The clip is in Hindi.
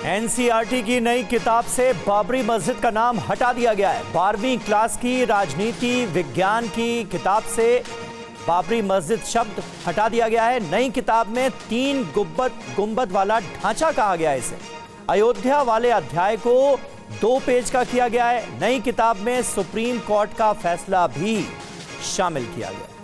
एनसीईआरटी की नई किताब से बाबरी मस्जिद का नाम हटा दिया गया है। बारहवीं क्लास की राजनीति विज्ञान की किताब से बाबरी मस्जिद शब्द हटा दिया गया है। नई किताब में तीन गुब्बत, गुंबद वाला ढांचा कहा गया है इसे। अयोध्या वाले अध्याय को दो पेज का किया गया है। नई किताब में सुप्रीम कोर्ट का फैसला भी शामिल किया गया